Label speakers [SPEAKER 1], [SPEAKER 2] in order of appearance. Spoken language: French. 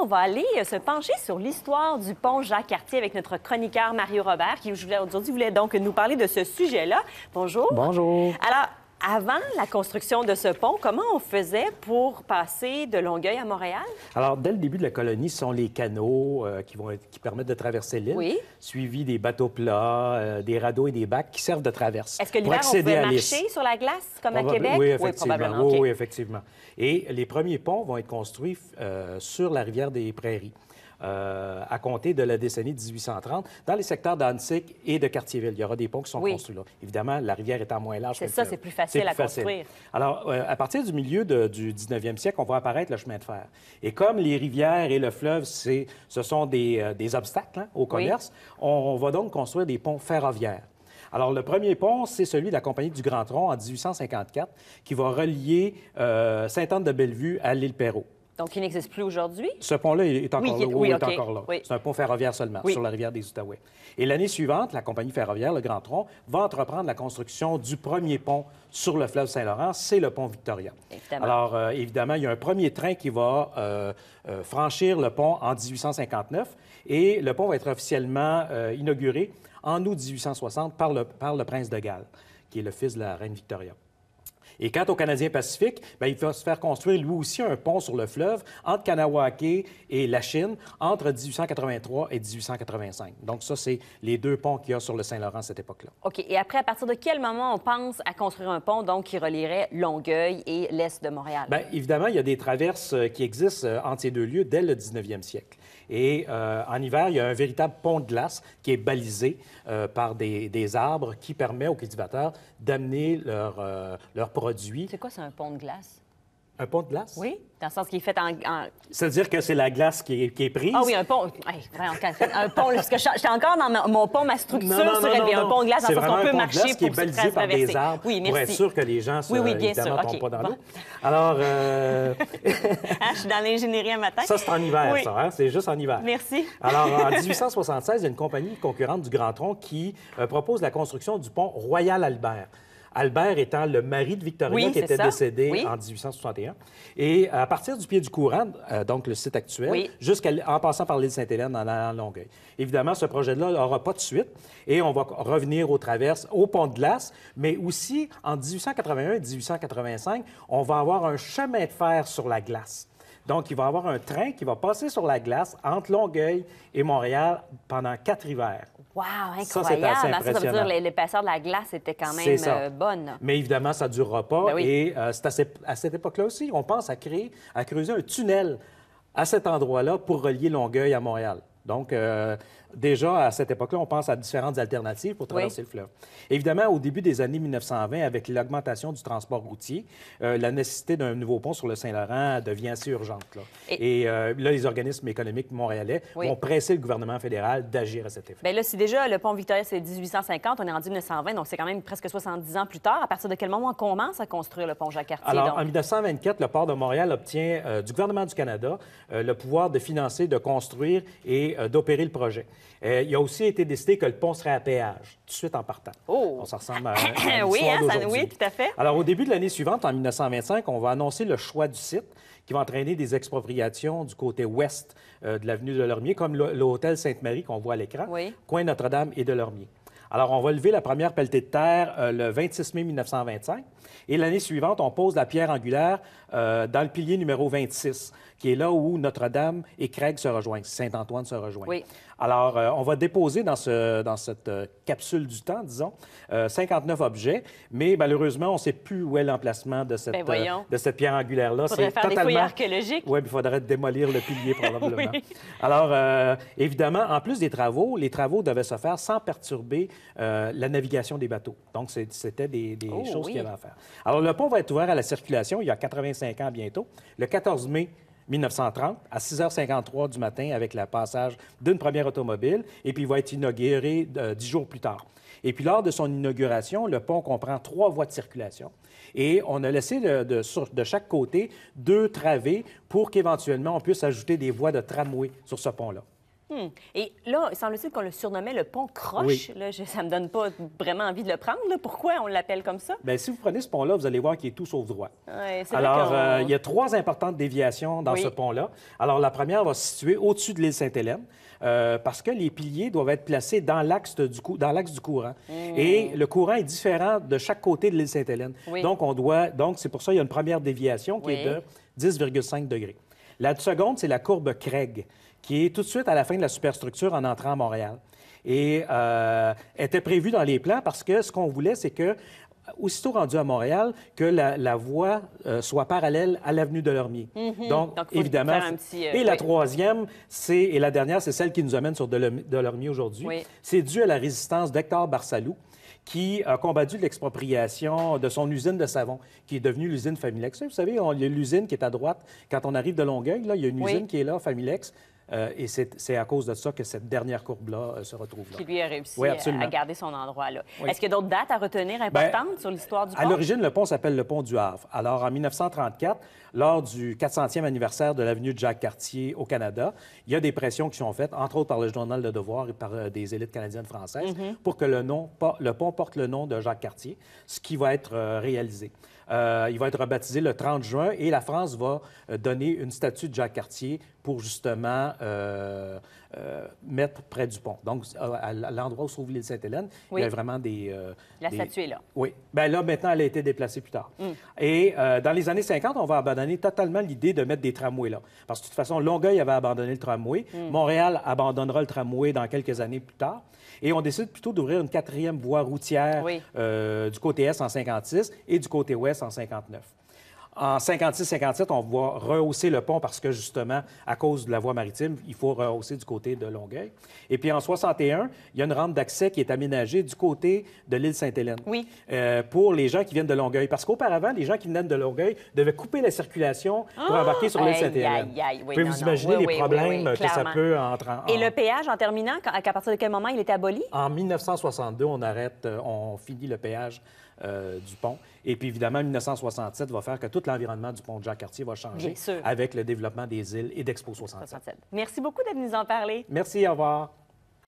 [SPEAKER 1] on va aller euh, se pencher sur l'histoire du pont Jacques-Cartier avec notre chroniqueur Mario Robert, qui aujourd'hui voulait donc nous parler de ce sujet-là. Bonjour.
[SPEAKER 2] Bonjour.
[SPEAKER 1] Alors, avant la construction de ce pont, comment on faisait pour passer de Longueuil à Montréal?
[SPEAKER 2] Alors, dès le début de la colonie, ce sont les canaux euh, qui, vont qui permettent de traverser l'île,
[SPEAKER 1] Oui.
[SPEAKER 2] suivis des bateaux plats, euh, des radeaux et des bacs qui servent de traverse.
[SPEAKER 1] Est-ce que l'hiver, on pouvait marcher sur la glace, comme à Québec?
[SPEAKER 2] Oui, effectivement.
[SPEAKER 1] probablement.
[SPEAKER 2] Oui, effectivement. Et les premiers ponts vont être construits euh, sur la rivière des Prairies. Euh, à compter de la décennie 1830, dans les secteurs d'Annecy et de Cartierville. Il y aura des ponts qui sont
[SPEAKER 1] Oui.
[SPEAKER 2] construits là. Évidemment, la rivière étant moins large.
[SPEAKER 1] C'est ça, c'est plus facile à construire.
[SPEAKER 2] Alors, euh, à partir du milieu de- du 19e siècle, on voit apparaître le chemin de fer. Et comme les rivières et le fleuve, ce sont des, euh, des obstacles hein, au commerce, on, on va donc construire des ponts ferroviaires. Alors, le premier pont, c'est celui de la Compagnie du Grand Tronc en 1854, qui va relier euh, Sainte-Anne-de-Bellevue à l'île Perrot.
[SPEAKER 1] Donc, il n'existe plus aujourd'hui?
[SPEAKER 2] Ce pont-là est encore
[SPEAKER 1] Oui,
[SPEAKER 2] là.
[SPEAKER 1] il-
[SPEAKER 2] Oui,
[SPEAKER 1] oui,
[SPEAKER 2] il est
[SPEAKER 1] OK.
[SPEAKER 2] encore là. C'est un pont ferroviaire seulement,
[SPEAKER 1] Oui.
[SPEAKER 2] sur la rivière des Outaouais. Et l'année suivante, la compagnie ferroviaire, le Grand Tronc, va entreprendre la construction du premier pont sur le fleuve Saint-Laurent. C'est le pont Victoria.
[SPEAKER 1] Évidemment.
[SPEAKER 2] Alors, euh, évidemment, il y a un premier train qui va euh, euh, franchir le pont en 1859 et le pont va être officiellement inauguré en août 1860 par le, par le prince de Galles, qui est le fils de la reine Victoria. Et quant au Canadien Pacifique, ben, il va se faire construire lui aussi un pont sur le fleuve entre Kanawake et la Chine entre 1883 et 1885. Donc ça, c'est les deux ponts qu'il y a sur le Saint-Laurent à cette époque-là.
[SPEAKER 1] OK. Et après, à partir de quel moment on pense à construire un pont donc qui relierait Longueuil et l'est de Montréal?
[SPEAKER 2] Bien, évidemment, il y a des traverses euh, qui existent euh, entre ces deux lieux dès le 19e siècle. Et euh, en hiver, il y a un véritable pont de glace qui est balisé euh, par des, des arbres qui permet aux cultivateurs d'amener leurs euh, leurs
[SPEAKER 1] c'est quoi, c'est un pont de glace?
[SPEAKER 2] Un pont de glace?
[SPEAKER 1] Oui? Dans le sens qu'il est fait en... en-
[SPEAKER 2] C'est-à-dire que c'est la glace qui est, qui est prise?
[SPEAKER 1] Ah oui, un pont. Hey, Catherine, un pont, parce que je- j'étais encore dans ma- mon pont, ma structure
[SPEAKER 2] Non, non,
[SPEAKER 1] Un pont de glace, dans
[SPEAKER 2] C'est
[SPEAKER 1] le sens
[SPEAKER 2] vraiment
[SPEAKER 1] qu'on
[SPEAKER 2] un
[SPEAKER 1] peut
[SPEAKER 2] pont de
[SPEAKER 1] marcher
[SPEAKER 2] glace qui est
[SPEAKER 1] pour
[SPEAKER 2] balisé par des arbres
[SPEAKER 1] Oui,
[SPEAKER 2] pour
[SPEAKER 1] merci.
[SPEAKER 2] être sûr que les gens se,
[SPEAKER 1] Oui, oui, bien sûr,
[SPEAKER 2] pas dans l'eau. Alors, euh,
[SPEAKER 1] Ah, je suis dans l'ingénierie un matin.
[SPEAKER 2] ça, c'est en hiver,
[SPEAKER 1] Oui.
[SPEAKER 2] ça. hein? C'est juste en hiver.
[SPEAKER 1] Merci.
[SPEAKER 2] Alors, en 1876, il y a une compagnie concurrente du Grand Tronc qui euh, propose la construction du pont Royal-Albert. Albert étant le mari de Victoria
[SPEAKER 1] Oui,
[SPEAKER 2] qui était
[SPEAKER 1] ça.
[SPEAKER 2] décédé
[SPEAKER 1] Oui.
[SPEAKER 2] en 1861. Et à partir du pied du courant, euh, donc le site actuel,
[SPEAKER 1] Oui.
[SPEAKER 2] jusqu'en en passant par l'île Sainte-Hélène en allant à Longueuil. Évidemment, ce projet-là n'aura pas de suite et on va revenir aux traverses, au pont de glace, mais aussi en 1881 et 1885, on va avoir un chemin de fer sur la glace. Donc, il va y avoir un train qui va passer sur la glace entre Longueuil et Montréal pendant quatre hivers.
[SPEAKER 1] Wow,
[SPEAKER 2] Ça, c'est
[SPEAKER 1] incroyable.
[SPEAKER 2] assez
[SPEAKER 1] Ah, ça, ça veut
[SPEAKER 2] impressionnant.
[SPEAKER 1] dire l'épaisseur de la glace était quand même
[SPEAKER 2] ça.
[SPEAKER 1] euh, bonne.
[SPEAKER 2] Mais évidemment, ça ne durera pas.
[SPEAKER 1] Ben oui.
[SPEAKER 2] Et euh, c'est à, cette- à cette époque-là aussi, on pense à créer, à creuser un tunnel à cet endroit-là pour relier Longueuil à Montréal. Donc, euh, déjà, à cette époque-là, on pense à différentes alternatives pour traverser le fleuve. Évidemment, au début des années 1920, avec l'augmentation du transport routier, euh, la nécessité d'un nouveau pont sur le Saint-Laurent devient assez urgente. Là.
[SPEAKER 1] Et-
[SPEAKER 2] Et, euh, là, les organismes économiques montréalais
[SPEAKER 1] Oui.
[SPEAKER 2] vont presser le gouvernement fédéral d'agir à cet effet.
[SPEAKER 1] Bien là, si déjà le pont Victoria, c'est 1850, on est rendu 1920, donc c'est quand même presque 70 ans plus tard. À partir de quel moment on commence à construire le pont Jacques-Cartier?
[SPEAKER 2] Alors,
[SPEAKER 1] donc?
[SPEAKER 2] en 1924, le port de Montréal obtient euh, du gouvernement du Canada euh, le pouvoir de financer, de construire et d'opérer le projet. Euh, il a aussi été décidé que le pont serait à péage, tout de suite en partant.
[SPEAKER 1] Oh!
[SPEAKER 2] On s'en ressemble à, à
[SPEAKER 1] Oui, hein, ça- oui, tout à fait.
[SPEAKER 2] Alors, au début de l'année suivante, en 1925, on va annoncer le choix du site qui va entraîner des expropriations du côté ouest euh, de l'avenue de Lormier, comme l'hôtel Sainte-Marie qu'on voit à l'écran,
[SPEAKER 1] Oui.
[SPEAKER 2] coin Notre-Dame et de Lormier. Alors, on va lever la première pelletée de terre euh, le 26 mai 1925. Et l'année suivante, on pose la pierre angulaire euh, dans le pilier numéro 26, qui est là où Notre-Dame et Craig se rejoignent, Saint-Antoine se rejoignent.
[SPEAKER 1] Oui.
[SPEAKER 2] Alors, euh, on va déposer dans, ce, dans cette euh, capsule du temps, disons, euh, 59 objets, mais malheureusement, on ne sait plus où est l'emplacement de cette,
[SPEAKER 1] Ben voyons.
[SPEAKER 2] de cette pierre angulaire-là.
[SPEAKER 1] Faudrait faire des fouilles archéologiques.
[SPEAKER 2] Oui, il faudrait démolir le pilier probablement.
[SPEAKER 1] Oui.
[SPEAKER 2] Alors, euh, évidemment, en plus des travaux, les travaux devaient se faire sans perturber euh, la navigation des bateaux. Donc, c'était des, des
[SPEAKER 1] Oh,
[SPEAKER 2] choses
[SPEAKER 1] oui.
[SPEAKER 2] qu'il y avait à faire. Alors, le pont va être ouvert à la circulation il y a 85 ans bientôt, le 14 mai 1930, à 6h53 du matin, avec le passage d'une première automobile, et puis il va être inauguré euh, dix jours plus tard. Et puis, lors de son inauguration, le pont comprend trois voies de circulation. Et on a laissé de, chaque côté deux travées pour qu'éventuellement on puisse ajouter des voies de tramway sur ce pont-là.
[SPEAKER 1] Hmm. Et là, semble-t-il qu'on le surnommait le pont croche. Là, je, ça me donne pas vraiment envie de le prendre. Pourquoi on l'appelle comme ça?
[SPEAKER 2] Bien, si vous prenez ce pont-là, vous allez voir qu'il est tout sauf droit.
[SPEAKER 1] Ouais,
[SPEAKER 2] Alors, euh, il y a trois importantes déviations dans ce pont-là. Alors, la première va se situer au-dessus de l'île Sainte-Hélène. Euh, parce que les piliers doivent être placés dans l'axe du, dans l'axe du courant. Hmm. Et le courant est différent de chaque côté de l'île Sainte-Hélène. Donc, on doit, donc c'est pour ça qu'il y a une première déviation qui est de 10,5 degrés. La seconde, c'est la courbe Craig, qui est tout de suite à la fin de la superstructure en entrant à Montréal. Et euh, était prévue dans les plans parce que ce qu'on voulait, c'est que aussitôt rendu à Montréal, que la, voie euh, soit parallèle à l'avenue de l'Ormier.
[SPEAKER 1] Mhm.
[SPEAKER 2] Donc, évidemment. Euh, et la troisième, c'est, et la dernière, c'est celle qui nous amène sur de l'Ormier aujourd'hui. C'est dû à la résistance d'Hector Barsalou, qui a combattu l'expropriation de son usine de savon, qui est devenue l'usine Familex. Vous savez, il y a l'usine qui est à droite. Quand on arrive de Longueuil, là, il y a une usine qui est là, Familex. Euh, et c'est à cause de ça que cette dernière courbe-là euh, se retrouve là.
[SPEAKER 1] Qui lui a réussi à, garder son endroit là. Est-ce qu'il y a d'autres dates à retenir importantes sur l'histoire du pont?
[SPEAKER 2] À l'origine, le pont s'appelle le pont du Havre. Alors, en 1934, lors du 400e anniversaire de l'avenue Jacques-Cartier au Canada, il y a des pressions qui sont faites, entre autres par le Journal de Devoir et par euh, des élites canadiennes françaises, mm-hmm. pour que le, nom, le pont porte le nom de Jacques-Cartier, ce qui va être réalisé. Euh, il va être rebaptisé le 30 juin et la France va euh, donner une statue de Jacques Cartier pour justement euh, mettre près du pont. Donc, à l'endroit où se trouve l'île Sainte-Hélène, il y a vraiment des...
[SPEAKER 1] la statue est là.
[SPEAKER 2] Oui. Bien là, maintenant, elle a été déplacée plus tard. Mm. Et dans les années 50, on va abandonner totalement l'idée de mettre des tramways là. Parce que de toute façon, Longueuil avait abandonné le tramway. Mm. Montréal abandonnera le tramway dans quelques années plus tard. Et on décide plutôt d'ouvrir une quatrième voie routière du côté est en 56 et du côté ouest en 59. En 56-57, on va rehausser le pont parce que, justement, à cause de la voie maritime, il faut rehausser du côté de Longueuil. Et puis en 61, il y a une rampe d'accès qui est aménagée du côté de l'île Sainte-Hélène.
[SPEAKER 1] Oui.
[SPEAKER 2] Euh, pour les gens qui viennent de Longueuil. Parce qu'auparavant, les gens qui venaient de Longueuil devaient couper la circulation pour ah! embarquer sur l'île Sainte-Hélène. vous pouvez vous imaginer les problèmes que ça peut entrer
[SPEAKER 1] en... Et le péage, en terminant, à partir de quel moment il était aboli?
[SPEAKER 2] En 1962, on arrête, euh, on finit le péage euh, du pont. Et puis, évidemment, 1967 va faire que tout l'environnement du pont de Jacques-Cartier va changer avec le développement des îles et d'Expo 67. 67.
[SPEAKER 1] Merci beaucoup d'être nous en parler.
[SPEAKER 2] Merci, au revoir.